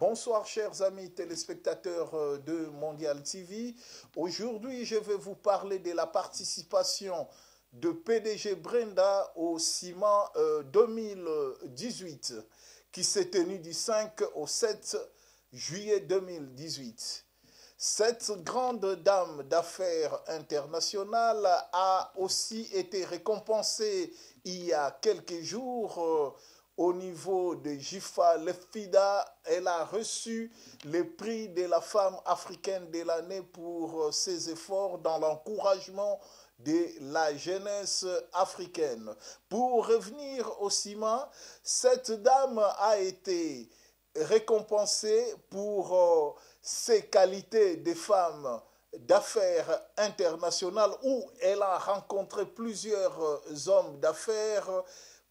Bonsoir chers amis téléspectateurs euh, de Mondial TV. Aujourd'hui, je vais vous parler de la participation de PDG Brenda au CIMA euh, 2018 qui s'est tenu du 5 au 7 juillet 2018. Cette grande dame d'affaires internationale a aussi été récompensée il y a quelques jours euh, au niveau de Jifa Lefida. Elle a reçu le prix de la femme africaine de l'année pour euh, ses efforts dans l'encouragement de la jeunesse africaine. Pour revenir au ciment, cette dame a été récompensée pour euh, ses qualités de femme d'affaires internationales où elle a rencontré plusieurs euh, hommes d'affaires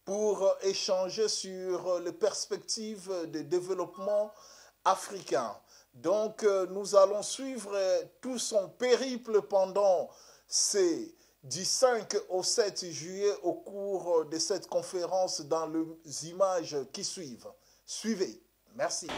pour échanger sur les perspectives de développement africain. Donc euh, nous allons suivre tout son périple pendant ces du 5 au 7 juillet au cours de cette conférence dans les images qui suivent. Suivez. Merci.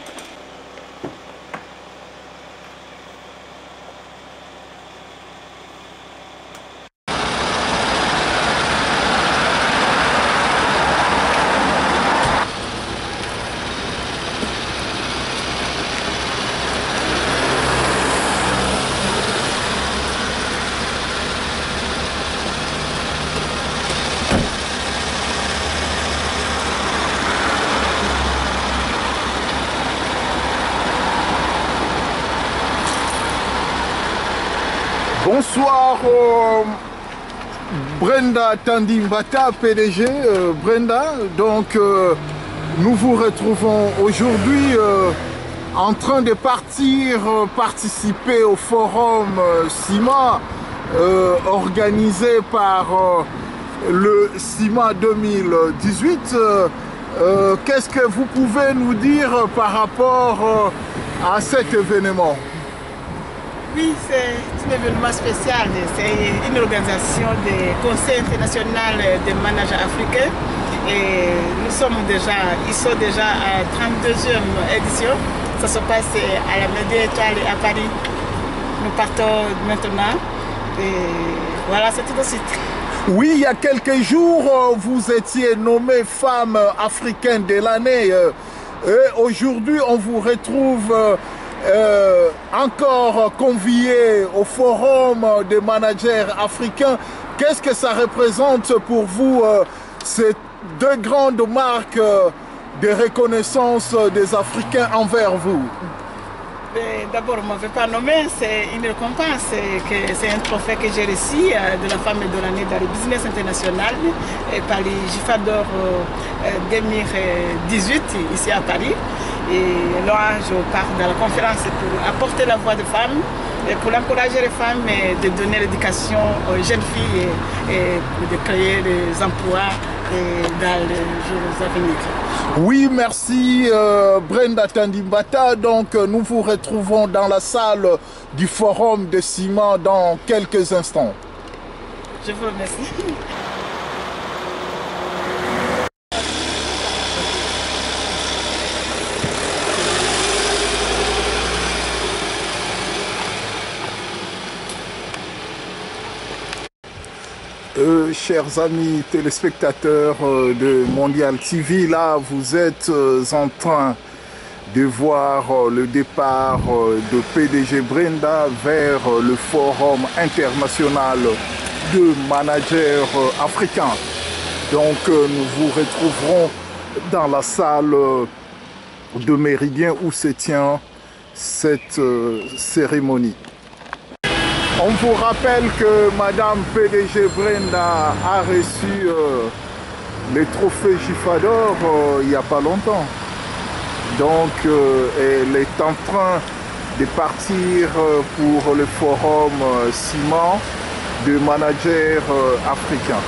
Bonsoir euh, Brenda Tandimbata, PDG. euh, Brenda, donc euh, nous vous retrouvons aujourd'hui euh, en train de partir participer au forum CIMA organisé par le CIMA 2018. Euh, euh, Qu'est-ce que vous pouvez nous dire par rapport à cet événement? Oui, c'est un événement spécial. C'est une organisation du Conseil international des managers africains. Et nous sommes déjà, ils sont déjà à la 32e édition. Ça se passe à la Média Étoile à Paris. Nous partons maintenant. Et voilà, c'est tout de suite. Oui, il y a quelques jours, euh, vous étiez nommée femme africaine de l'année. euh, Et aujourd'hui, on vous retrouve euh, encore convié au forum des managers africains. Qu'est-ce que ça représente pour vous, euh, ces deux grandes marques euh, de reconnaissance des Africains envers vous? D'abord, on ne m'avait pas nommé, c'est une récompense, c'est un trophée que j'ai reçu de la femme de l'année dans le business international par les GIFADOR euh, euh, 2018 ici à Paris. Et là, je pars dans la conférence pour apporter la voix des femmes et pour encourager les femmes et de donner l'éducation aux jeunes filles et, et de créer des emplois dans les jours à venir. Oui, merci euh, Brenda Tandimbata. Donc euh, nous vous retrouvons dans la salle du forum de ciment dans quelques instants. Je vous remercie. Euh, chers amis téléspectateurs euh, de Mondial TV, là vous êtes euh, en train de voir euh, le départ de PDG Brenda vers le Forum international de managers africains. Donc nous vous retrouverons dans la salle de Méridien où se tient cette cérémonie. On vous rappelle que Madame PDG Brenda a reçu euh, les trophées Gifador euh, il n'y a pas longtemps. Donc euh, elle est en train de partir euh, pour le forum ciment de managers africains.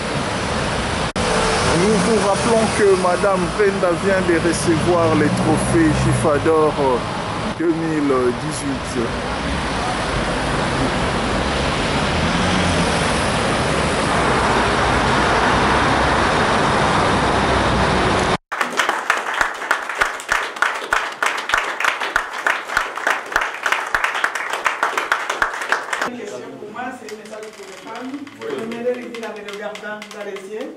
Nous vous rappelons que Madame Brenda vient de recevoir les trophées Gifador euh, 2018. avec le gardien d'Alésier.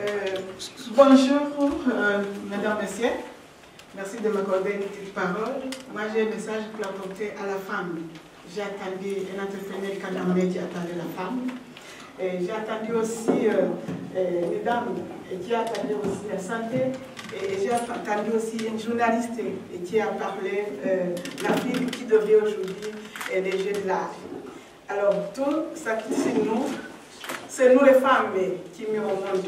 Euh, bonjour, euh, mesdames, messieurs. Merci une parole. Moi, j'ai un message pour apporter à la femme. J'ai attendu un entrepreneur camerounais qui attendait la femme. J'ai attendu aussi euh, euh, les dames qui a attendu aussi la santé. Et j'ai attendu aussi une journaliste qui a parlé euh, la fille qui devient aujourd'hui les jeunes l'âge. Alors, tout ça qui c'est nous, c'est nous les femmes qui mettons au monde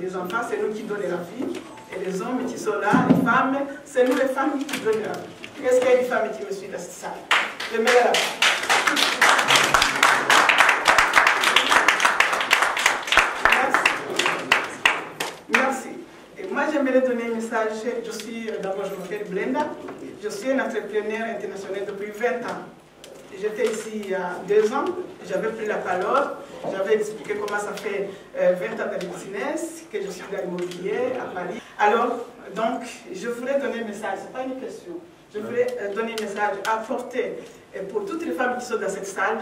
les enfants, c'est nous qui donnons la vie. Et les hommes qui sont là, les femmes, c'est nous les femmes qui donnent la vie. Est-ce qu'il y a une femme qui me suit? Dans cette salle Je mets la Merci. Et moi, j'aimerais donner un message. Je suis, d'abord, je m'appelle Blenda. Je suis un entrepreneur international depuis 20 ans. J'étais ici il y a deux ans, j'avais pris la parole, j'avais expliqué comment ça fait 20 euh, ans le business, que je suis dans l'immobilier à Paris. Alors, donc, je voulais donner un message, ce n'est pas une question. Je voulais euh, donner un message apporté euh, pour toutes les femmes qui sont dans cette salle,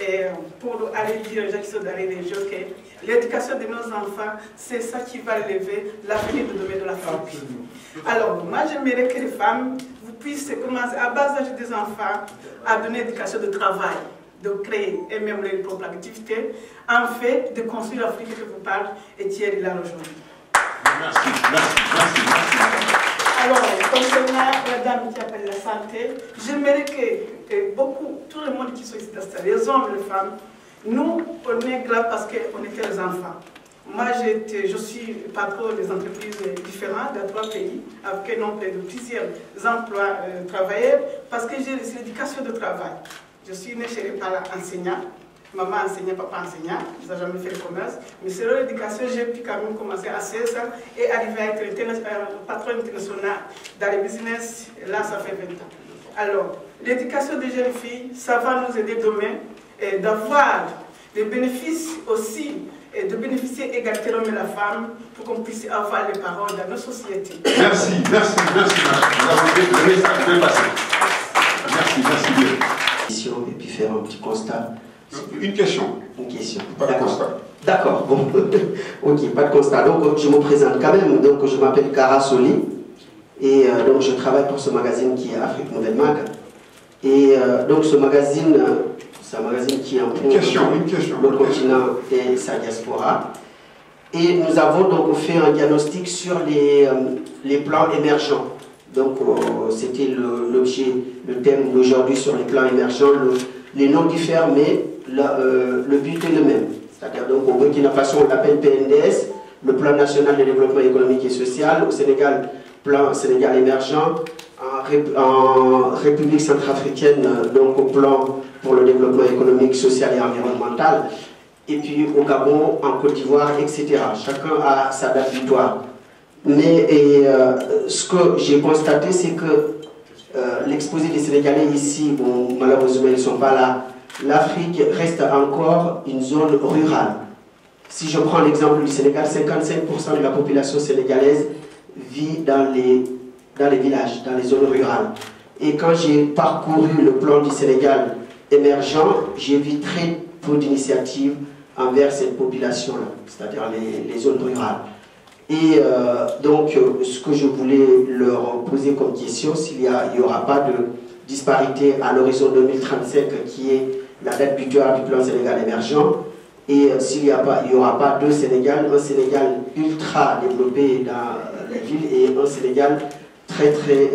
et pour aller dire aux gens qui sont dans les régions que l'éducation de nos enfants, c'est ça qui va lever l'avenir de demain de la famille. Alors, moi, j'aimerais que les femmes puissent commencer à bas âge des enfants à donner l'éducation de travail, de créer et même leur propre activité, en fait de construire l'Afrique que vous parlez et Thierry là aujourd'hui. Merci, merci, merci, merci. Alors, concernant la dame qui appelle la santé, j'aimerais que, beaucoup, tout le monde qui sont ici, les hommes, les femmes, nous, on est grave parce qu'on était les enfants. Moi, je suis patron des entreprises différentes dans trois pays, avec un nombre de plusieurs emplois euh, travailleurs, parce que j'ai l'éducation de travail. Je suis née chez les parents enseignants, maman enseignant, papa enseignant, je n'ai jamais fait le commerce, mais c'est l'éducation, j'ai pu quand même commencer à 16 ans et arriver à être euh, patron international dans le business, là, ça fait 20 ans. Alors, l'éducation des jeunes filles, ça va nous aider demain d'avoir des bénéfices aussi et de bénéficier égalité l'homme et la femme pour qu'on puisse avoir les paroles dans nos sociétés. Merci, merci, merci. Vous avez le message bien passé. Merci, merci bien. Et puis faire un petit constat. Une question. Une question. Pas de constat. D'accord, bon. ok, pas de constat. Donc je me présente quand même. Donc je m'appelle Cara Soli. Et euh, donc je travaille pour ce magazine qui est Afrique Nouvelle Mag. Et euh, donc ce magazine c'est un magazine qui imprime question, question, le continent et sa diaspora. Et nous avons donc fait un diagnostic sur les, euh, les plans émergents. Donc euh, c'était l'objet, le, thème d'aujourd'hui sur les plans émergents. les noms diffèrent, mais euh, le but est le même. C'est-à-dire donc au Burkina Faso, on l'appelle PNDS, le plan national de développement économique et social. Au Sénégal, plan Sénégal émergent. En, en République centrafricaine, donc au plan pour le développement économique, social et environnemental, et puis au Gabon, en Côte d'Ivoire, etc. Chacun a sa date butoir. Mais euh, ce que j'ai constaté, c'est que euh, l'exposé des Sénégalais ici, bon, malheureusement ils ne sont pas là, l'Afrique reste encore une zone rurale. Si je prends l'exemple du Sénégal, 55% de la population sénégalaise vit dans les, dans les villages, dans les zones rurales. Et quand j'ai parcouru le plan du Sénégal émergent, j'ai vu très peu d'initiatives envers cette population-là, c'est-à-dire les, zones rurales. Et euh, donc, euh, ce que je voulais leur poser comme question, s'il n'y aura pas de disparité à l'horizon 2035, qui est la date butoir du plan Sénégal émergent, et euh, s'il n'y aura pas deux Sénégal, un Sénégal ultra développé dans les villes et un Sénégal très très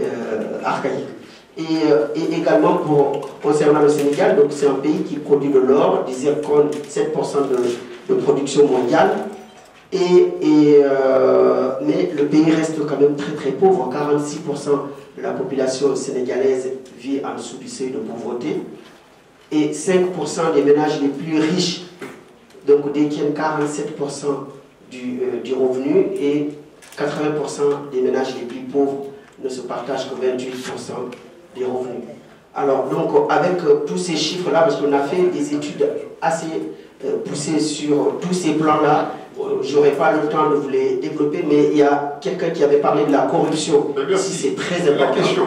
archaïque. Euh, et, également pour, concernant le Sénégal, donc c'est un pays qui produit de l'or, du zircon, 7% de, production mondiale. Et euh, mais le pays reste quand même très très pauvre. 46% de la population sénégalaise vit en dessous du seuil de pauvreté. Et 5% des ménages les plus riches donc détiennent 47% du, euh, du revenu et 80% des ménages les plus pauvres ne se partagent que 28% des revenus. Alors, donc, avec euh, tous ces chiffres-là, parce qu'on a fait des études assez euh, poussées sur tous ces plans-là, euh, je n'aurai pas le temps de vous les développer, mais il y a quelqu'un qui avait parlé de la corruption. Si c'est très important. La question.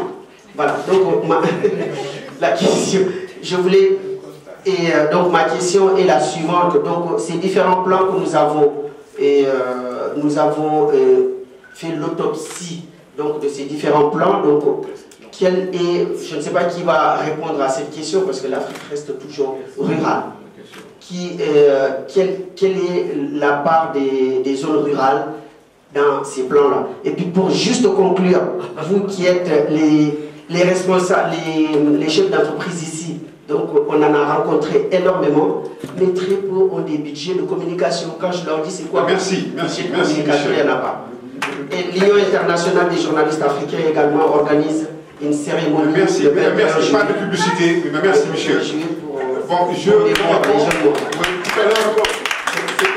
Voilà, donc, la question, je voulais Et euh, donc ma question est la suivante. Donc ces différents plans que nous avons, et, euh, nous avons euh, fait l'autopsie donc de ces différents plans. Donc quel est, je ne sais pas qui va répondre à cette question parce que l'Afrique reste toujours rurale. Qui, quelle, quelle, est la part des, des zones rurales dans ces plans-là? Et puis pour juste conclure, vous qui êtes les, les responsables, les, les chefs d'entreprise ici, donc on en a rencontré énormément, mais très peu ont des budgets de communication. Quand je leur dis c'est quoi Merci, merci, de merci. communication, il n'y en a pas. Et l'Union internationale des journalistes africains également organise une cérémonie Merci, le merci, 21 merci. Pas de publicité, mais merci, monsieur. pour, euh, Bon, je. pour les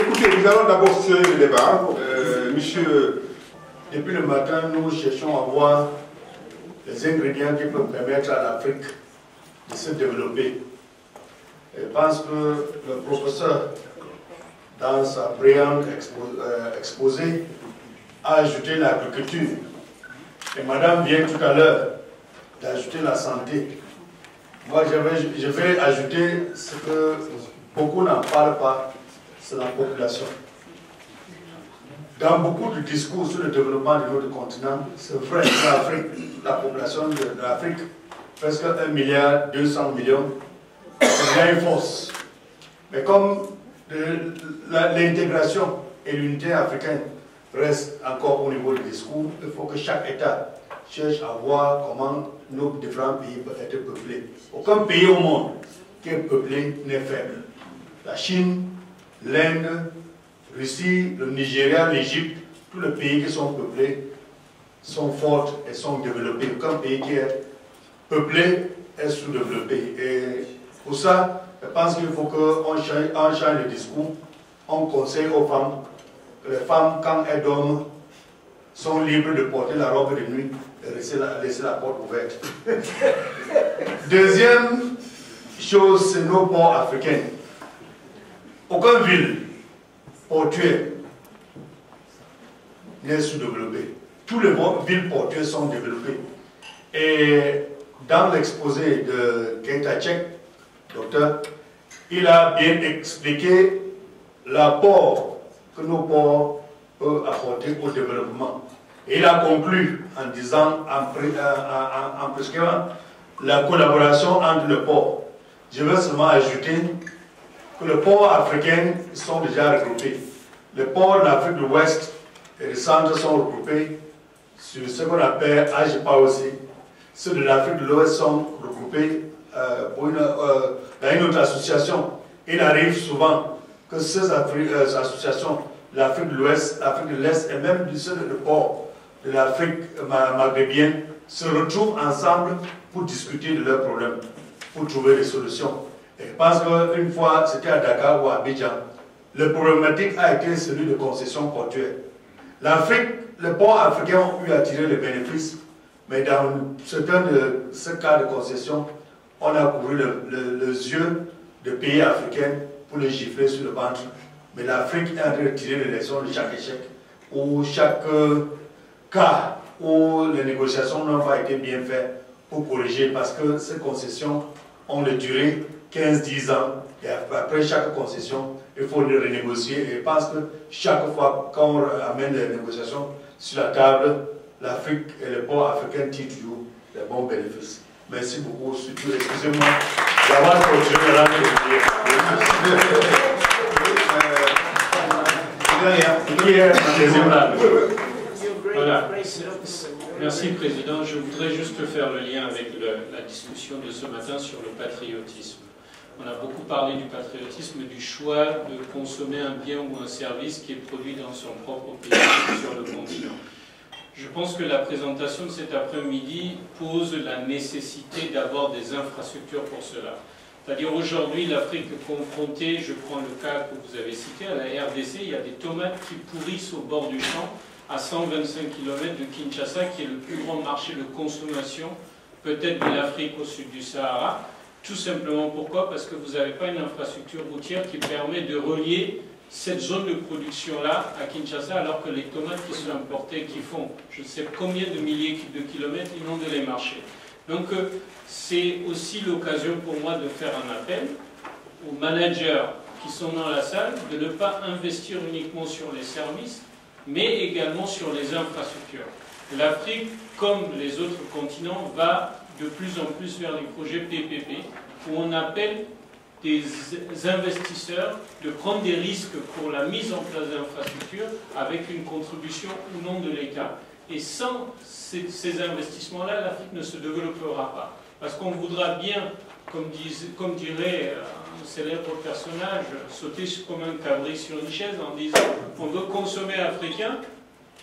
écoutez, nous allons d'abord tirer le débat. Euh, monsieur, Depuis le matin, nous cherchons à voir les ingrédients qui peuvent permettre à l'Afrique de se développer. Je pense que le professeur, dans sa brillante expo- euh, exposé, a ajouté l'agriculture. Et madame vient tout à l'heure d'ajouter la santé. Moi, je vais, je vais ajouter ce que beaucoup n'en parlent pas, c'est la population. Dans beaucoup de discours sur le développement de continent, c'est vrai que l'Afrique, la population de, l'Afrique, presque 1 milliard 200 millions, c'est bien une force. Mais comme l'intégration et l'unité africaine restent encore au niveau du discours, il faut que chaque État cherche à voir comment nos différents pays peuvent être peuplés. Aucun pays au monde qui est peuplé n'est faible. La Chine, l'Inde, Russie, le Nigeria, l'Égypte, tous les pays qui sont peuplés sont forts et sont développés. Aucun pays qui est peuplé est sous-développé. Et pour ça, je pense qu'il faut qu'on change, on change le discours. On conseille aux femmes que les femmes, quand elles dorment, sont libres de porter la robe de nuit laisser la, la porte ouverte. Deuxième chose, c'est nos ports africains. Aucune ville portuaire n'est sous-développée. Tous les villes portuaires sont développées. Et dans l'exposé de Kentachek, docteur, il a bien expliqué l'apport que nos ports peuvent apporter au développement. Il a conclu en disant, en, pré- euh, en- prescrivant la collaboration entre les ports. Je veux seulement ajouter que les ports africains sont déjà regroupés. Les ports de l'Afrique de l'Ouest et du Centre sont regroupés sur ce qu'on appelle AGPA aussi. Ceux de l'Afrique de l'Ouest sont regroupés euh, pour une, euh, dans une autre association. Il arrive souvent que ces euh, associations, l'Afrique de l'Ouest, l'Afrique de l'Est et même ceux de port de l'Afrique ma- maghrébienne se retrouvent ensemble pour discuter de leurs problèmes, pour trouver des solutions. Et je pense qu'une fois, c'était à Dakar ou à Abidjan, le problématique a été celui de concessions portuaires. L'Afrique, les ports africains ont eu à tirer les bénéfices, mais dans certains de ces cas de concession, on a le- les yeux de pays africains pour les gifler sur le ventre. Mais l'Afrique est en train de tirer les leçons de chaque échec, ou chaque euh, cas où les négociations n'ont pas été bien faites pour corriger, parce que ces concessions ont une durée 15-10 ans, et après chaque concession, il faut les renégocier. Et je pense que chaque fois qu'on amène les négociations sur la table, l'Afrique et les ports africains tirent des bons bénéfices. Merci beaucoup, surtout, excusez-moi d'avoir continué à rendre Merci, Président. Je voudrais juste faire le lien avec la discussion de ce matin sur le patriotisme. On a beaucoup parlé du patriotisme, du choix de consommer un bien ou un service qui est produit dans son propre pays sur le continent. Je pense que la présentation de cet après-midi pose la nécessité d'avoir des infrastructures pour cela. C'est-à-dire aujourd'hui, l'Afrique confrontée, je prends le cas que vous avez cité, à la RDC, il y a des tomates qui pourrissent au bord du champ à 125 km de Kinshasa, qui est le plus grand marché de consommation peut-être de l'Afrique au sud du Sahara. Tout simplement pourquoi? Parce que vous n'avez pas une infrastructure routière qui permet de relier cette zone de production-là à Kinshasa, alors que les tomates qui sont importées, qui font je ne sais combien de milliers de kilomètres, de les marcher. Donc euh, c'est aussi l'occasion pour moi de faire un appel aux managers qui sont dans la salle de ne pas investir uniquement sur les services, mais également sur les infrastructures. L'Afrique, comme les autres continents, va de plus en plus vers les projets PPP, où on appelle des investisseurs de prendre des risques pour la mise en place d'infrastructures avec une contribution ou non de l'État. Et sans ces, investissements-là, l'Afrique ne se développera pas. Parce qu'on voudra bien, comme, dirait euh, célèbre personnage, sauter comme un cabri sur une chaise en disant on veut consommer africain,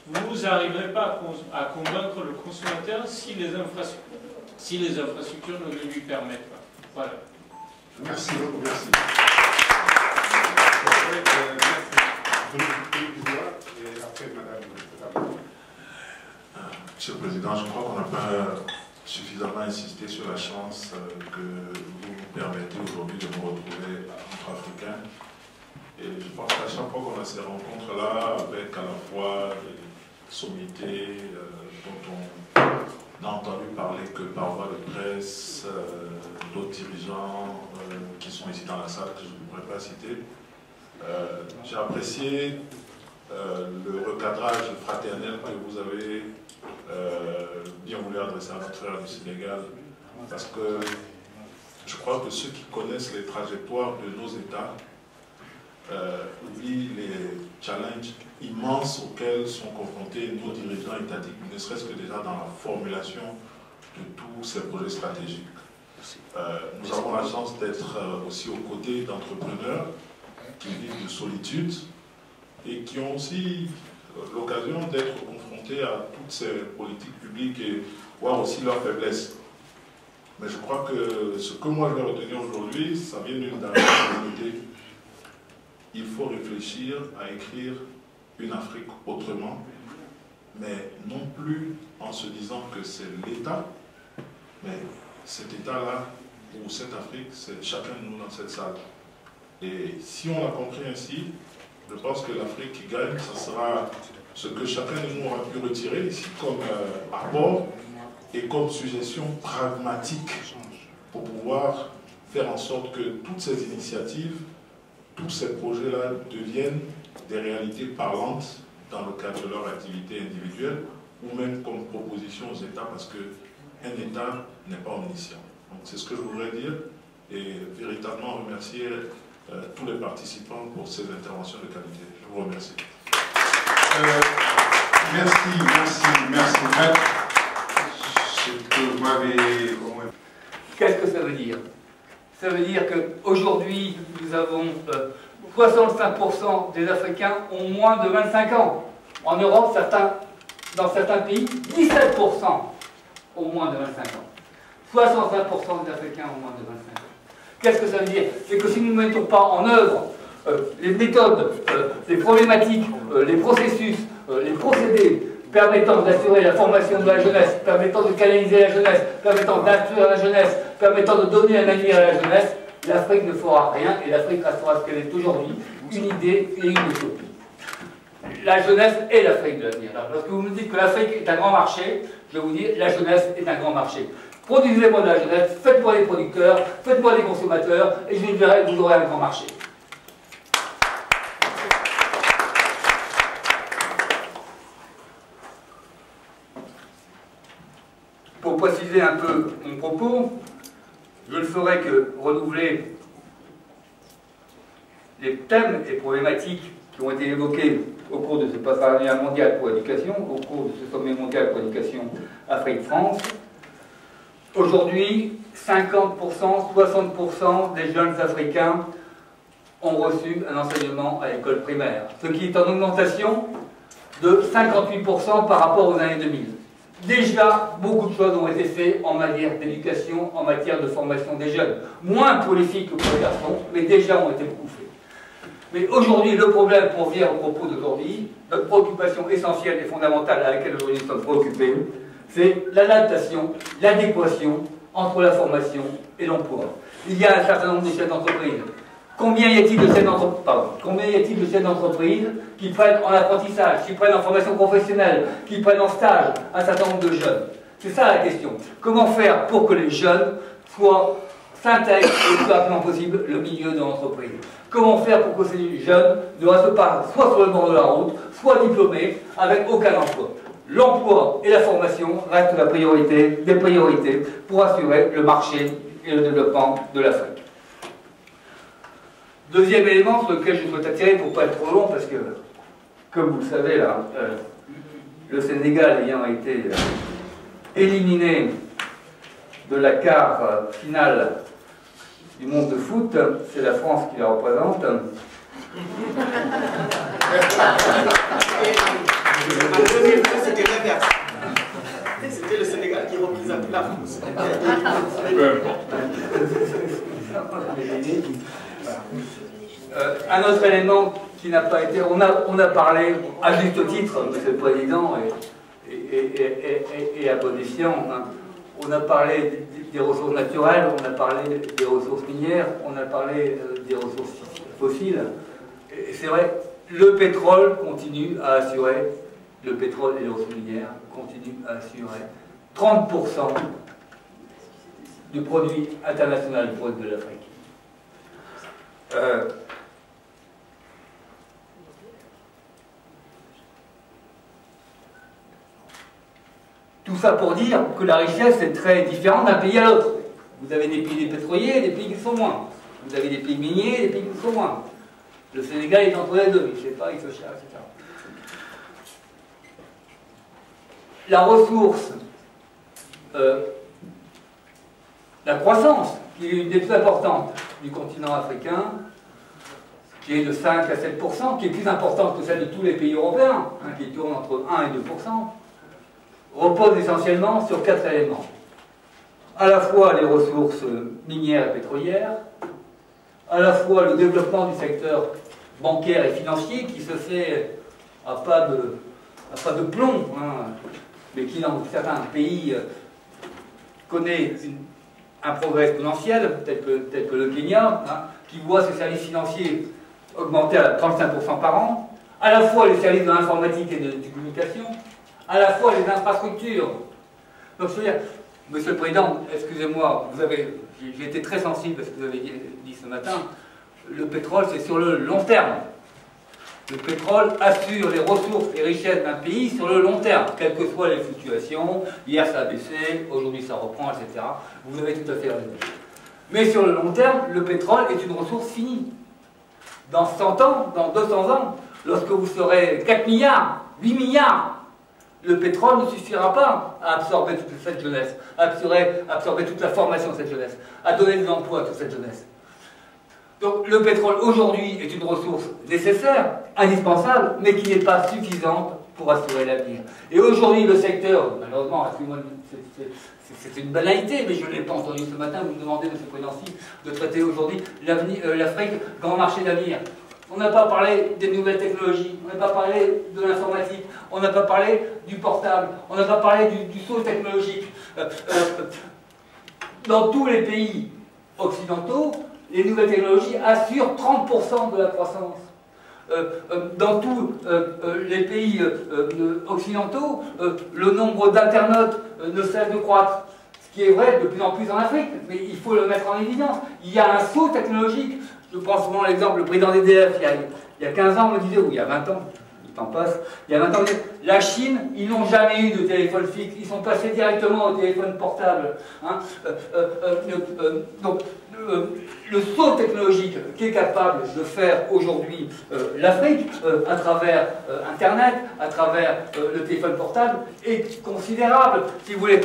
vous n'arriverez pas à, convaincre le consommateur si les, infrastructures, si les infrastructures ne le lui permettent pas. Voilà. Merci beaucoup, merci. Monsieur le Président, je crois qu'on n'a pas suffisamment insisté sur la chance euh, que vous nous permettez aujourd'hui de nous retrouver entre Africains. Et je pense qu'à chaque fois qu'on a ces rencontres-là, avec à la fois des sommités euh, dont on n'a entendu parler que par voie de presse, euh, d'autres dirigeants qui sont ici dans la salle que je ne pourrais pas citer, j'ai apprécié le recadrage fraternel que vous avez bien voulu adresser à notre frère du Sénégal, parce que je crois que ceux qui connaissent les trajectoires de nos États euh, oublient les challenges immenses auxquels sont confrontés nos dirigeants étatiques, ne serait-ce que déjà dans la formulation de tous ces projets stratégiques. Euh, nous avons la chance d'être euh, aussi aux côtés d'entrepreneurs qui vivent de solitude et qui ont aussi l'occasion d'être à toutes ces politiques publiques et voir aussi leurs faiblesses. Mais je crois que ce que moi je vais retenir aujourd'hui, ça vient d'une idée. Il faut réfléchir à écrire une Afrique autrement, mais non plus en se disant que c'est l'État, mais cet État-là, ou cette Afrique, c'est chacun de nous dans cette salle. Et si on l'a compris ainsi, je pense que l'Afrique qui gagne, ça sera ce que chacun de nous aura pu retirer ici comme euh, apport et comme suggestion pragmatique pour pouvoir faire en sorte que toutes ces initiatives, tous ces projets-là deviennent des réalités parlantes dans le cadre de leur activité individuelle ou même comme proposition aux États parce qu'un État n'est pas omniscient. Donc c'est ce que je voudrais dire et véritablement remercier euh, tous les participants pour ces interventions de qualité. Je vous remercie. Euh, merci, merci, merci, Ce que vous m'avez... Qu'est-ce que ça veut dire? Ça veut dire qu'aujourd'hui, nous avons 65% euh, des Africains ont moins de 25 ans. En Europe, dans certains pays, 17% ont moins de 25 ans. 65% des Africains ont moins de 25 ans. Qu'est-ce que ça veut dire? C'est que si nous ne mettons pas en œuvre les méthodes, euh, les problématiques, euh, les processus, les procédés permettant d'assurer la formation de la jeunesse, permettant de canaliser la jeunesse, permettant d'instruire la jeunesse, permettant de donner un avenir à la jeunesse, l'Afrique ne fera rien et l'Afrique restera ce qu'elle est aujourd'hui, une idée et une utopie. La jeunesse est l'Afrique de l'avenir. Lorsque vous me dites que l'Afrique est un grand marché, je vous dis la jeunesse est un grand marché. Produisez-moi de la jeunesse, faites-moi des producteurs, faites-moi des consommateurs, et je verrai, vous aurez un grand marché. Pour préciser un peu mon propos, je ne ferai que renouveler les thèmes et problématiques qui ont été évoqués au cours de ce partenariat mondial pour l'éducation, au cours de ce sommet mondial pour l'éducation Afrique-France. Aujourd'hui, 50%, 60% des jeunes Africains ont reçu un enseignement à l'école primaire, ce qui est en augmentation de 58% par rapport aux années 2000. Déjà, beaucoup de choses ont été faites en matière d'éducation, en matière de formation des jeunes. Moins pour les filles que pour les garçons, mais déjà ont été beaucoup faits. Mais aujourd'hui, le problème, pour venir au propos d'aujourd'hui, notre préoccupation essentielle et fondamentale à laquelle aujourd'hui nous sommes préoccupés, c'est l'adaptation, l'adéquation entre la formation et l'emploi. Il y a un certain nombre de chefs d'entreprise Combien y a-t-il de chefs d'entreprise qui prennent en apprentissage, qui prennent en formation professionnelle, qui prennent en stage un certain nombre de jeunes? C'est ça la question. Comment faire pour que les jeunes s'intègrent le plus rapidement possible le milieu de l'entreprise? Comment faire pour que ces jeunes ne restent pas soit sur le bord de la route, soit diplômés avec aucun emploi? L'emploi et la formation restent la priorité des priorités pour assurer le marché et le développement de l'Afrique. Deuxième élément sur lequel je souhaite attirer pour ne pas être trop long, parce que, comme vous le savez, là, euh, le Sénégal ayant été euh, éliminé de la carte euh, finale du monde de foot, c'est la France qui la représente. C'était le Sénégal qui représentait la France. Euh, un autre élément qui n'a pas été. On a, on a parlé, à juste titre, Monsieur le Président, et, et, et, à bon escient, hein, on a parlé des ressources naturelles, on a parlé des ressources minières, on a parlé euh, des ressources fossiles. C'est vrai, le pétrole continue à assurer, le pétrole et les ressources minières continuent à assurer 30% du produit international brut de l'Afrique. Euh, tout ça pour dire que la richesse est très différente d'un pays à l'autre. Vous avez des pays pétroliers et des pays qui sont moins. Vous avez des pays miniers et des pays qui sont moins. Le Sénégal est entre les deux, il ne sait pas, il se cherche, etc. La ressource, euh, la croissance, qui est une des plus importantes du continent africain, qui est de 5 à 7%, qui est plus importante que celle de tous les pays européens, hein, qui tourne entre 1 et 2%, repose essentiellement sur quatre éléments. À la fois les ressources minières et pétrolières, à la fois le développement du secteur bancaire et financier qui se fait à pas de, plomb, hein, mais qui dans certains pays connaît un progrès exponentiel, tel que, le Kenya, hein, qui voit ses services financiers augmenter à 35% par an, à la fois les services de l'informatique et de communication, à la fois les infrastructures. Donc, je veux dire, Monsieur le Président, excusez-moi, vous avez, j'ai été très sensible à ce que vous avez dit ce matin. Le pétrole, c'est sur le long terme. Le pétrole assure les ressources et richesses d'un pays sur le long terme, quelles que soient les fluctuations. Hier, ça a baissé, aujourd'hui, ça reprend, etc. Vous avez tout à fait raison. Mais sur le long terme, le pétrole est une ressource finie. Dans 100 ans, dans 200 ans, lorsque vous serez 4 milliards, 8 milliards, le pétrole ne suffira pas à absorber toute cette jeunesse, à absorber, toute la formation de cette jeunesse, à donner de l'emploi à toute cette jeunesse. Donc le pétrole aujourd'hui est une ressource nécessaire, indispensable, mais qui n'est pas suffisante pour assurer l'avenir. Et aujourd'hui, le secteur, malheureusement, c'est une banalité, mais je l'ai pas entendu ce matin, vous me demandez, M. Président, de traiter aujourd'hui euh, l'Afrique grand marché d'avenir. On n'a pas parlé des nouvelles technologies, on n'a pas parlé de l'informatique, on n'a pas parlé du portable, on n'a pas parlé du, saut technologique. Euh, euh, dans tous les pays occidentaux, les nouvelles technologies assurent 30% de la croissance. Euh, dans tous les pays occidentaux, le nombre d'internautes ne cesse de croître. Ce qui est vrai de plus en plus en Afrique, mais il faut le mettre en évidence. Il y a un saut technologique je prends souvent l'exemple, le président d'EDF, il, il, y a 15 ans, on me disait, ou il y a 20 ans, le temps passe, il y a 20 ans, la Chine, ils n'ont jamais eu de téléphone fixe, ils sont passés directement au téléphone portable. Hein. Euh, euh, euh, donc, le saut technologique qu'est capable de faire aujourd'hui l'Afrique à travers Internet, à travers le téléphone portable, est considérable. Si vous voulez,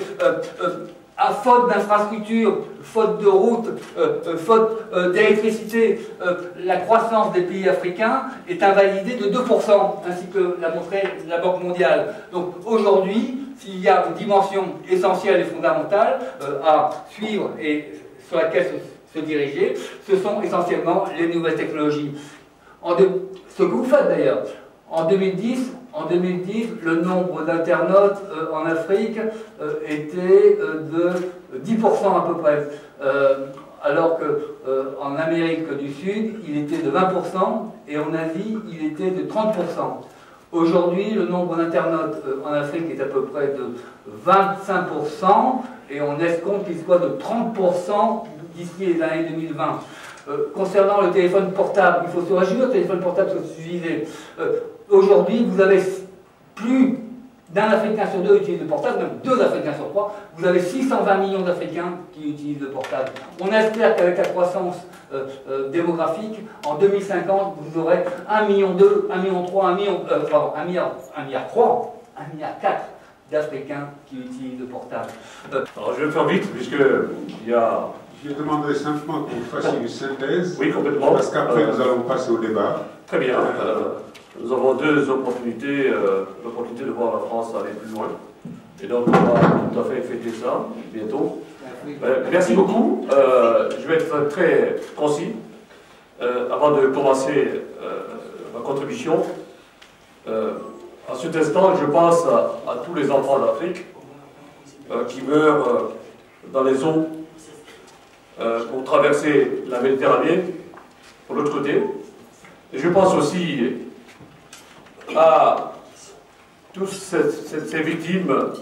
à faute d'infrastructures, faute de routes, euh, euh, faute euh, d'électricité, la croissance des pays africains est invalidée de 2%, ainsi que l'a montré la Banque mondiale. Donc aujourd'hui, s'il y a une dimension essentielle et fondamentale à suivre et sur laquelle se, diriger, ce sont essentiellement les nouvelles technologies. En ce que vous faites d'ailleurs, en 2010, en 2010, le nombre d'internautes euh, en Afrique euh, était euh, de 10% à peu près, alors qu'en Amérique du Sud, il était de 20% et en Asie, il était de 30%. Aujourd'hui, le nombre d'internautes en Afrique est à peu près de 25%, et on escompte qu'il soit de 30% d'ici les années 2020. Euh, concernant le téléphone portable, il faut se réjouir, le téléphone portable soit utilisé. Euh, Aujourd'hui, vous avez plus d'un Africain sur deux utilise le portable, même deux Africains sur trois. Vous avez 620 millions d'Africains qui utilisent le portable. On espère qu'avec la croissance euh, euh, démographique, en 2050, vous aurez 1 million 2, 1 million 3, 1 million, euh, pardon, 1 milliard, 1 milliard 3, 1 milliard 4 d'Africains qui utilisent le portable. Euh, Alors je vais faire vite, puisque il y a. Je demanderai simplement que vous fassiez une synthèse, Oui, complètement. parce qu'après Euh, nous allons passer au débat. Très bien. Euh, nous avons deux opportunités. euh, L'opportunité de voir la France aller plus loin. Et donc, on va tout à fait fêter ça bientôt. Euh, merci beaucoup. Euh, je vais être très concis. Euh, avant de commencer euh, ma contribution, euh, à cet instant, je pense à, à tous les enfants d'Afrique euh, qui meurent euh, dans les eaux euh, pour traverser la Méditerranée, pour l'autre côté. Et je pense aussi à toutes ces, victimes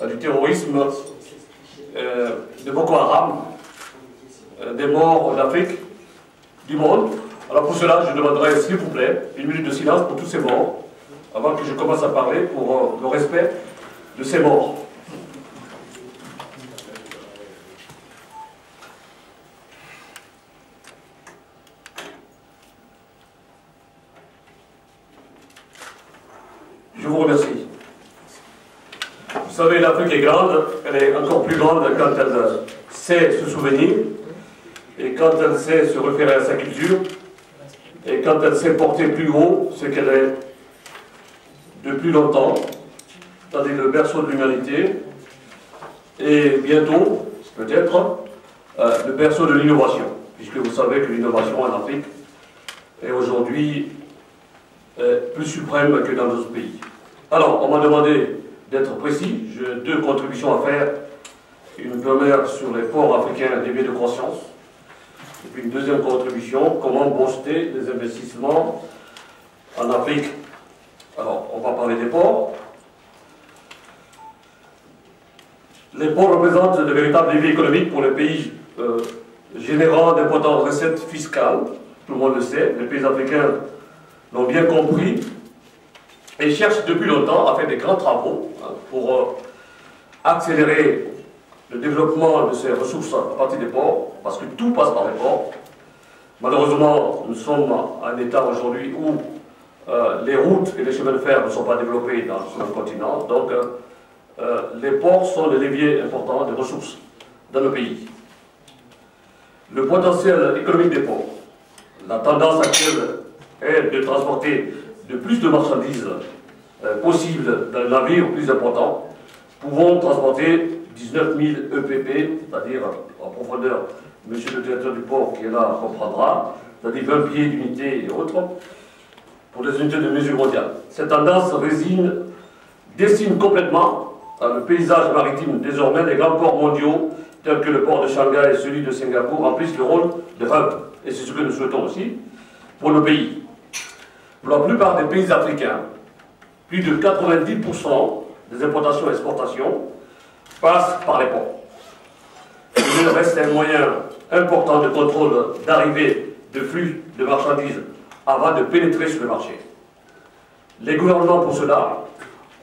euh, du terrorisme, euh, de Boko Haram, euh, des morts en Afrique, du monde. Alors pour cela, je demanderai, s'il vous plaît, une minute de silence pour tous ces morts, avant que je commence à parler pour le respect de ces morts. Je vous remercie. Vous savez, l'Afrique est grande, elle est encore plus grande quand elle sait se souvenir, et quand elle sait se référer à sa culture, et quand elle sait porter plus haut ce qu'elle est depuis longtemps, c'est-à-dire le berceau de l'humanité, et bientôt, peut-être, euh, le berceau de l'innovation, puisque vous savez que l'innovation en Afrique est aujourd'hui euh, plus suprême que dans d'autres pays. Alors, on m'a demandé d'être précis. J'ai deux contributions à faire. Une première sur les ports africains déviés de croissance. Et puis une deuxième contribution, comment booster les investissements en Afrique. Alors, on va parler des ports. Les ports représentent de véritables leviers économiques pour les pays euh, générant d'importantes recettes fiscales. Tout le monde le sait. Les pays africains l'ont bien compris et cherchent depuis longtemps à faire des grands travaux hein, pour euh, accélérer le développement de ces ressources à partir des ports, parce que tout passe par les ports. Malheureusement, nous sommes à un état aujourd'hui où euh, les routes et les chemins de fer ne sont pas développés dans, le continent, donc euh, les ports sont des leviers importants de ressources dans le pays. Le potentiel économique des ports, la tendance actuelle est de transporter de plus de marchandises euh, possibles dans le navire plus important, pouvons transporter 19 000 EPP, c'est-à-dire en profondeur, monsieur le directeur du port qui est là comprendra, c'est-à-dire 20 pieds d'unité et autres, pour les unités de mesure mondiale. Cette tendance résine, dessine complètement euh, le paysage maritime désormais des grands ports mondiaux tels que le port de Shanghai et celui de Singapour remplissent le rôle de hub. Et c'est ce que nous souhaitons aussi pour le pays. Pour la plupart des pays africains, plus de 90% des importations et exportations passent par les ports. Il reste un moyen important de contrôle d'arrivée de flux de marchandises avant de pénétrer sur le marché. Les gouvernements, pour cela,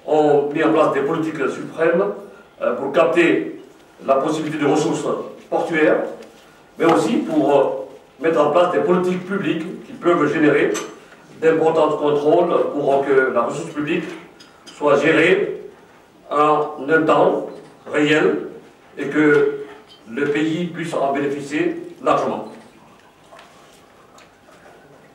ont mis en place des politiques suprêmes euh, pour capter la possibilité de ressources portuaires, mais aussi pour euh, mettre en place des politiques publiques qui peuvent générer d'importants contrôles pour que la ressource publique soit gérée en un temps réel et que le pays puisse en bénéficier largement.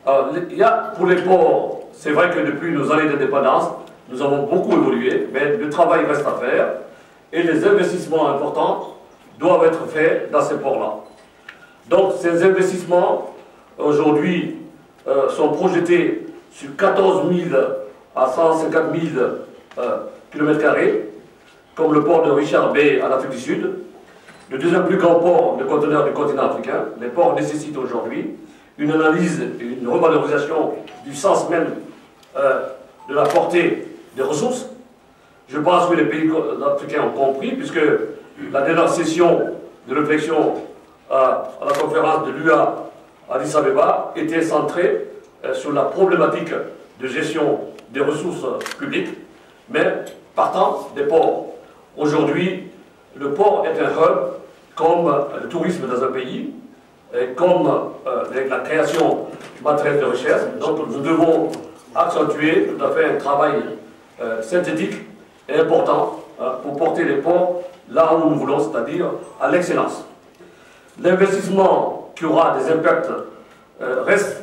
Alors, il y a, pour les ports, c'est vrai que depuis nos années d'indépendance, nous avons beaucoup évolué, mais le travail reste à faire et les investissements importants doivent être faits dans ces ports-là. Donc ces investissements, aujourd'hui, euh, sont projetés sur 14 000 à 150 000 euh, km, comme le port de Richard Bay en Afrique du Sud, le deuxième plus grand port de conteneurs du continent africain. Les ports nécessitent aujourd'hui une analyse et une revalorisation du sens même euh, de la portée des ressources. Je pense que les pays africains ont compris, puisque la dernière session de réflexion à, la conférence de l'UA Addis Abeba était centrée euh, sur la problématique de gestion des ressources publiques, mais partant des ports. Aujourd'hui, le port est un hub comme le tourisme dans un pays, comme euh, la création matérielle de recherche. Donc nous devons accentuer tout à fait un travail euh, synthétique et important pour porter les ports là où nous voulons, c'est-à-dire à, l'excellence. L'investissement qui aura des impacts euh, reste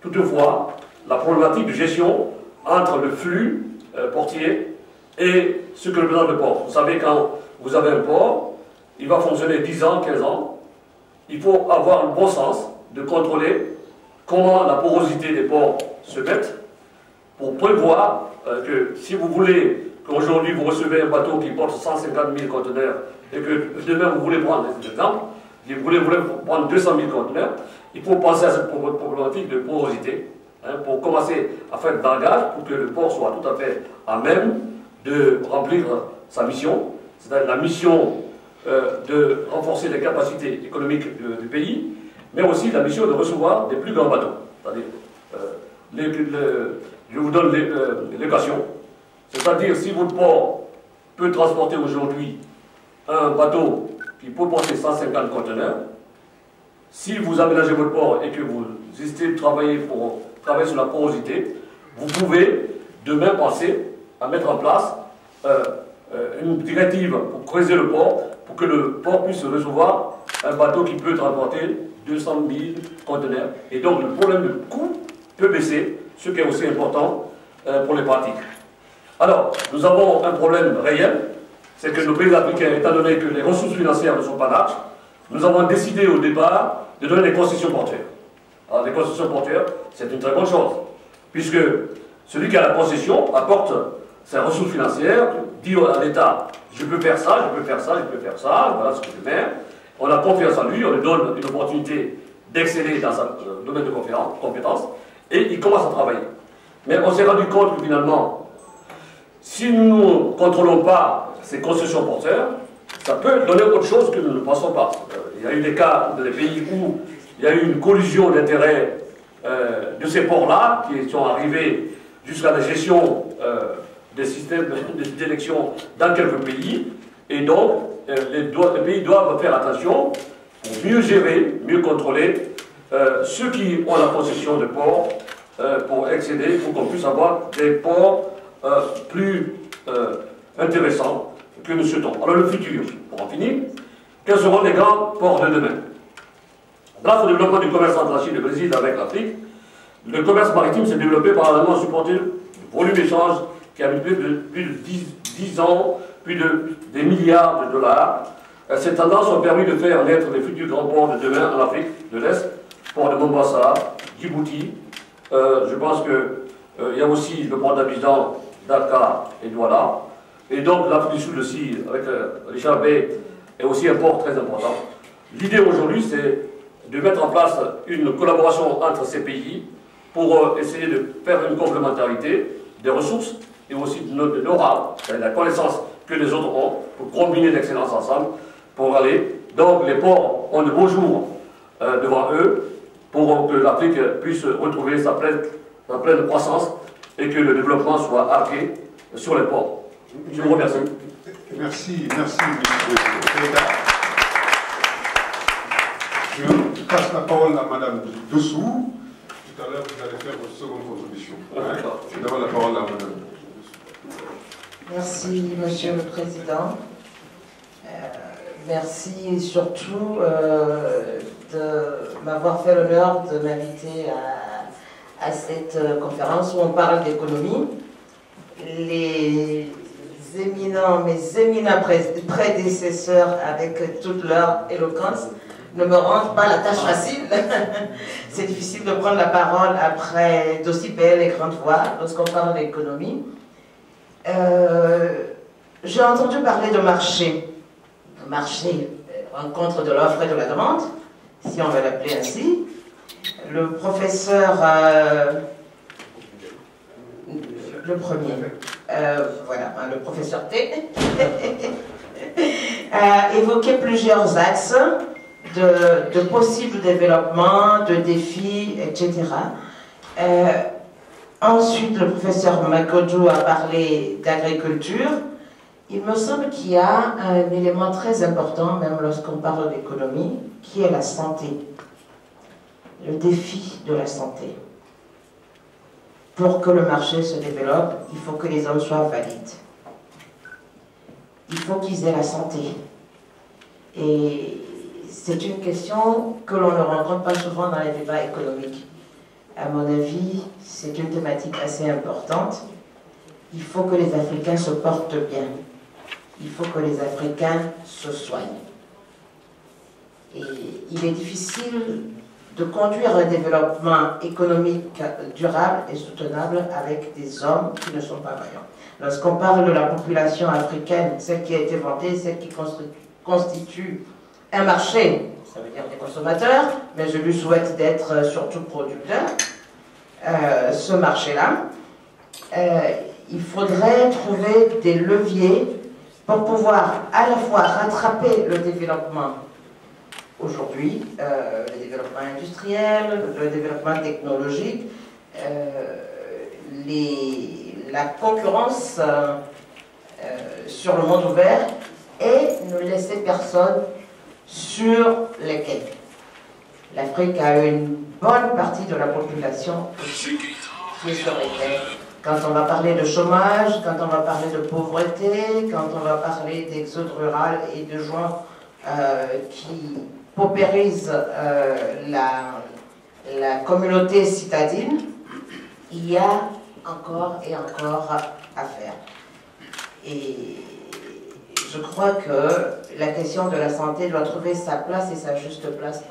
toutefois la problématique de gestion entre le flux euh, portier et ce que le port. Vous savez, quand vous avez un port, il va fonctionner 10 ans, 15 ans. Il faut avoir le bon sens de contrôler comment la porosité des ports se met pour prévoir euh, que si vous voulez qu'aujourd'hui vous recevez un bateau qui porte 150 000 conteneurs et que demain vous voulez prendre, exemple, vous voulez, vous voulez prendre 200 000 conteneurs, il faut penser à cette problématique de porosité hein, pour commencer à faire bagage pour que le port soit tout à fait à même de remplir sa mission, c'est-à-dire la mission euh, de renforcer les capacités économiques du pays, mais aussi la mission de recevoir des plus grands bateaux. C'est-à-dire, euh, je vous donne l'équation. C'est-à-dire, si votre port peut transporter aujourd'hui un bateau qui peut porter 150 conteneurs, si vous aménagez votre port et que vous décidez de travailler pour travailler sur la porosité, vous pouvez demain penser à mettre en place euh, euh, une directive pour creuser le port, pour que le port puisse recevoir un bateau qui peut transporter 200 000 conteneurs. Et donc le problème de coût peut baisser, ce qui est aussi important euh, pour les pratiques. Alors, nous avons un problème réel, c'est que nos pays africains, étant donné que les ressources financières ne sont pas larges, nous avons décidé au départ de donner des concessions portuaires. Alors, les concessions portuaires, c'est une très bonne chose, puisque celui qui a la concession apporte ses ressources financières, dit à l'État, je peux faire ça, je peux faire ça, je peux faire ça, voilà ce que je fais. On a confiance en lui, on lui donne une opportunité d'exceller dans son euh, domaine de compétences, et il commence à travailler. Mais on s'est rendu compte que finalement, si nous ne contrôlons pas ces concessions porteurs, ça peut donner autre chose que nous ne pensons pas. Euh, il y a eu des cas dans des pays où il y a eu une collision d'intérêts euh, de ces ports-là qui sont arrivés jusqu'à la gestion des systèmes d'élection dans quelques pays. Et donc, les, les, pays doivent faire attention pour mieux gérer, mieux contrôler euh, ceux qui ont la possession de ports euh, pour excéder, pour qu'on puisse avoir des ports euh, plus intéressants que nous souhaitons. Alors le futur, pour en finir, quels seront les grands ports de demain? Grâce au développement du commerce entre la Chine et le Brésil avec l'Afrique, le commerce maritime s'est développé parallèlement supporté le volume d'échange qui a multiplié plus de 10, ans, plus de des milliards de dollars. Ces tendances ont permis de faire naître les futurs grands ports de demain en Afrique de l'Est port de Mombasa, Djibouti. Euh, je pense qu'il euh, y a aussi le port d'Abidjan, Dakar et Douala. Et donc l'Afrique du Sud aussi, avec euh, Richard Bay, est aussi un port très important. L'idée aujourd'hui, c'est de mettre en place une collaboration entre ces pays pour essayer de faire une complémentarité des ressources et aussi de nos la connaissance que les autres ont, pour combiner l'excellence ensemble, pour aller. Donc les ports ont de beaux jours devant eux, pour que l'Afrique puisse retrouver sa pleine, sa pleine croissance et que le développement soit arqué sur les ports. Je vous remercie. Merci, merci, M. Je passe la parole à Mme Dessous. Tout à l'heure, vous allez faire votre seconde contribution. Je donne la parole à Mme Merci, Monsieur le Président. Euh, merci surtout euh, de m'avoir fait l'honneur de m'inviter à, cette euh, conférence où on parle d'économie. Les éminents, mes éminents prédécesseurs, avec toute leur éloquence, ne me rendent pas la tâche facile. C'est difficile de prendre la parole après d'aussi belles et grandes voix lorsqu'on parle d'économie. Euh, j'ai entendu parler de marché. Marché, euh, rencontre de l'offre et de la demande si on va l'appeler ainsi. Le professeur, euh, le premier, euh, voilà, hein, le professeur T, a a évoqué plusieurs axes de, possibles développements, de défis, etc. Euh, ensuite, le professeur Makodou a parlé d'agriculture. Il me semble qu'il y a un élément très important, même lorsqu'on parle d'économie, qui est la santé. Le défi de la santé. Pour que le marché se développe, il faut que les hommes soient valides. Il faut qu'ils aient la santé. Et c'est une question que l'on ne rencontre pas souvent dans les débats économiques. À mon avis, c'est une thématique assez importante. Il faut que les Africains se portent bien. Il faut que les Africains se soignent. Et il est difficile de conduire un développement économique durable et soutenable avec des hommes qui ne sont pas vaillants. Lorsqu'on parle de la population africaine, celle qui a été vantée, celle qui constitue un marché, ça veut dire des consommateurs, mais je lui souhaite d'être surtout producteur, euh, ce marché-là, euh, il faudrait trouver des leviers pour pouvoir à la fois rattraper le développement aujourd'hui, euh, le développement industriel, le développement technologique, les, la concurrence sur le monde ouvert et ne laisser personne sur lesquels l'Afrique a une bonne partie de la population qui est sur lesquels. Quand on va parler de chômage, quand on va parler de pauvreté, quand on va parler d'exode rural et de gens euh, qui paupérisent euh, la, la communauté citadine, il y a encore et encore à faire. Et je crois que la question de la santé doit trouver sa place et sa juste place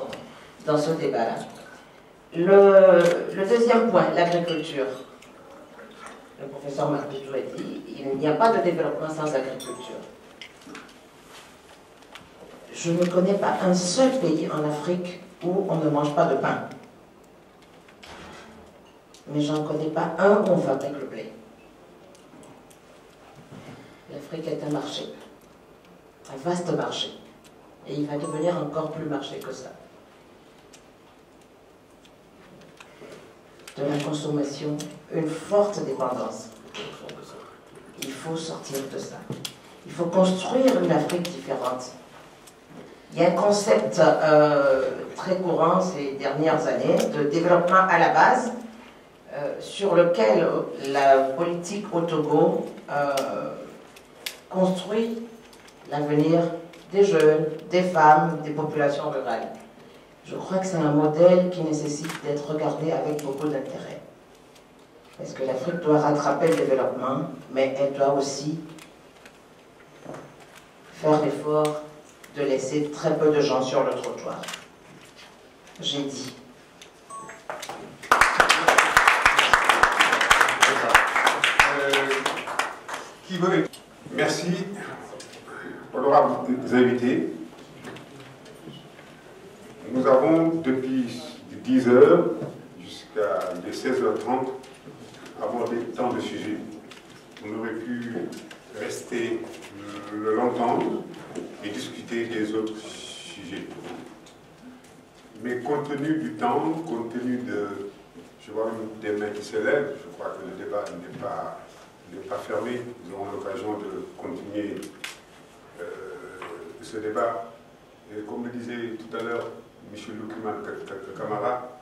dans, ce débat-là. Le, deuxième point, l'agriculture. Le professeur Marcoutou a dit il n'y a pas de développement sans agriculture. Je ne connais pas un seul pays en Afrique où on ne mange pas de pain. Mais j'en connais pas un où on fabrique le blé. L'Afrique est un marché un vaste marché. Et il va devenir encore plus marché que ça. De la consommation, une forte dépendance. Il faut sortir de ça. Il faut construire une Afrique différente. Il y a un concept euh, très courant ces dernières années de développement à la base, euh, sur lequel la politique au Togo euh, construit l'avenir des jeunes, des femmes, des populations rurales. Je crois que c'est un modèle qui nécessite d'être regardé avec beaucoup d'intérêt. Parce que l'Afrique doit rattraper le développement, mais elle doit aussi faire l'effort de laisser très peu de gens sur le trottoir. J'ai dit. Euh, Merci honorables invités, nous avons depuis 10h jusqu'à 16h30 abordé tant de sujets. On aurait pu rester longtemps et discuter des autres sujets. Mais compte tenu du temps, compte tenu de... Je vois des mains qui se lèvent, je crois que le débat n'est pas, pas fermé. Nous aurons l'occasion de continuer ce débat. Et comme le disait tout à l'heure M. Lukuman Kamara,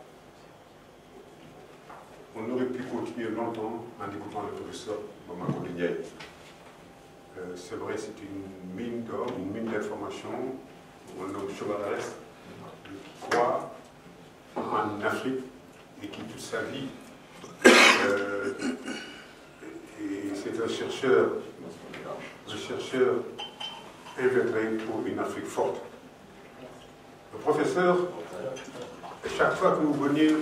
on aurait pu continuer longtemps en écoutant le professeur euh, C'est vrai, c'est une mine d'or, une mine d'informations. Mon nom Chobalarès, qui croit en Afrique et qui toute sa vie, euh, c'est un chercheur, un chercheur invétéré pour une Afrique forte. Le professeur, chaque fois que vous veniez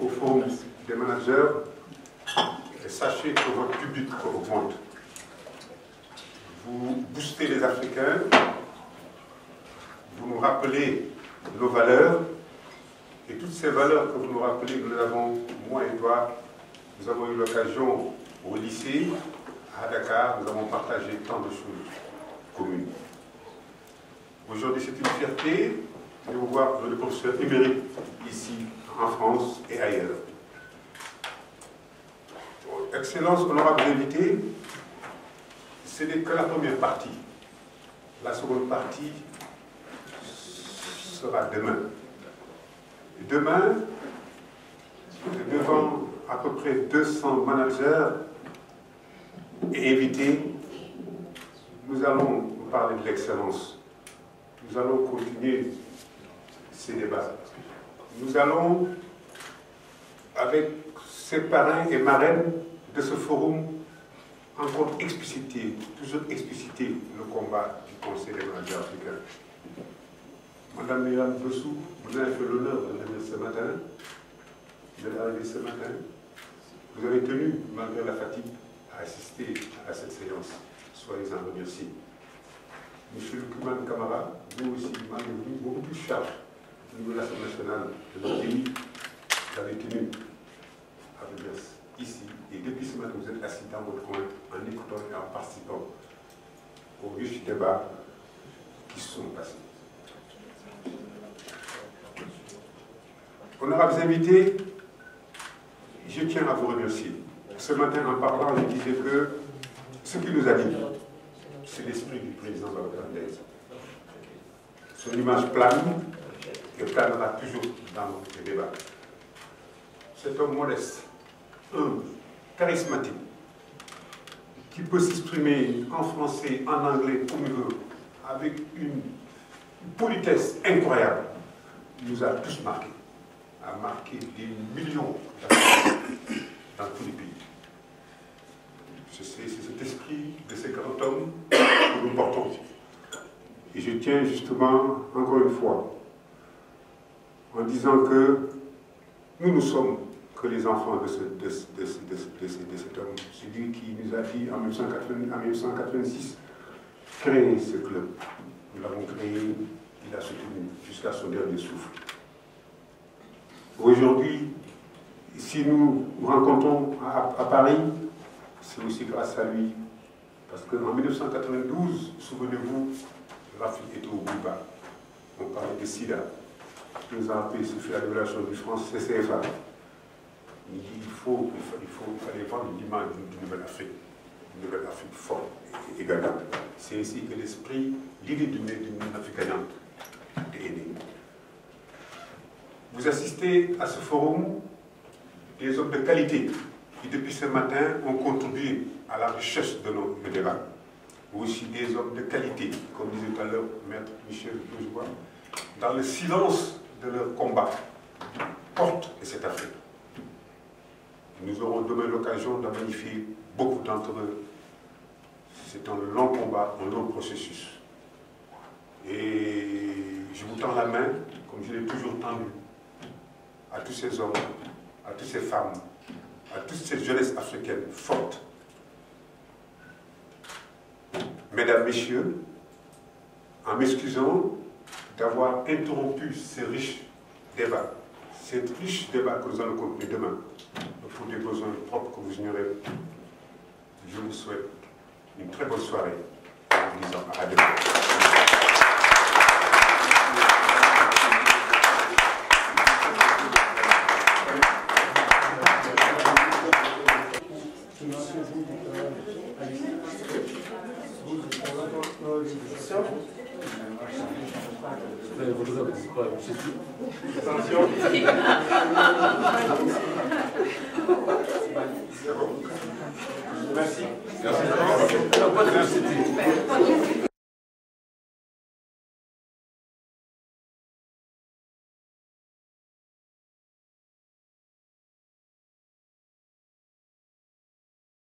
au, forum des managers, sachez que votre public augmente. Vous boostez les Africains, vous nous rappelez nos valeurs, et toutes ces valeurs que vous nous rappelez, nous avons, moi et toi, nous avons eu l'occasion au lycée, à Dakar, nous avons partagé tant de choses communes. Aujourd'hui, c'est une fierté de vous voir le professeur émérite ici, en France et ailleurs. Excellence, honorable invité, ce n'est que la première partie. La seconde partie sera demain. Demain, devant à peu près 200 managers et invités, nous allons parler de l'excellence. Nous allons continuer ces débats. Nous allons, avec ces parrains et marraines de ce forum, encore expliciter, toujours expliciter le combat du Conseil des managers africains. Madame Myriam Bessou, vous avez fait l'honneur de venir ce matin, de l'arrivée ce matin. Vous avez tenu, malgré la fatigue, à assister à cette séance. Soyez-en remerciés. Monsieur Kuman Kamara, vous aussi, malgré vous, beaucoup plus charge au de l'Assemblée nationale de notre pays, vous avez tenu à venir ici. Et depuis ce matin, vous êtes assis dans votre coin en écoutant et en participant aux riches débats qui se sont passés. Honorables invités, je tiens à vous remercier. Ce matin, en parlant, je disais que ce qu'il nous a dit, c'est l'esprit du président Babakandez. Son image plane et planera toujours dans nos débats. Cet homme modeste, humble, charismatique, qui peut s'exprimer en français, en anglais, comme il veut, avec une politesse incroyable, nous a tous marqués a marqué des millions dans tous les pays. C'est cet esprit de ces grands hommes que nous portons. Et je tiens justement, encore une fois, en disant que nous ne sommes que les enfants de, de, cet homme. C'est lui qui nous a dit en 1986 créer ce club. Nous l'avons créé, il a soutenu jusqu'à son dernier souffle. Aujourd'hui, si nous nous rencontrons à, Paris, c'est aussi grâce à lui. Parce qu'en 1992, souvenez-vous, l'Afrique était au bout bas. On parlait de SIDA. Nous avons appelé, ce fait la révélation du France CCFA. Il faut, il, faut, il, fallait vendre l'image d'une nouvelle Afrique, une nouvelle Afrique forte et gagnante. C'est ainsi que l'esprit, l'idée d'une africanante est née. Vous assistez à ce forum des hommes de qualité qui, depuis ce matin, ont contribué à la richesse de nos débats. Aussi des hommes de qualité, comme disait tout à l'heure Maître Michel Bourgeois, dans le silence de leur combat, portent cette Afrique. Nous aurons demain l'occasion de magnifier beaucoup d'entre eux. C'est un long combat, un long processus. Et je vous tends la main, comme je l'ai toujours tendu, à tous ces hommes, à toutes ces femmes, à toutes ces jeunesses africaines fortes. Mesdames, Messieurs, en m'excusant d'avoir interrompu ces riches débats, ces riches débats que nous allons continuer demain, pour des besoins propres que vous ignorez, je vous souhaite une très bonne soirée en vous disant à demain. Attention. Merci. Merci.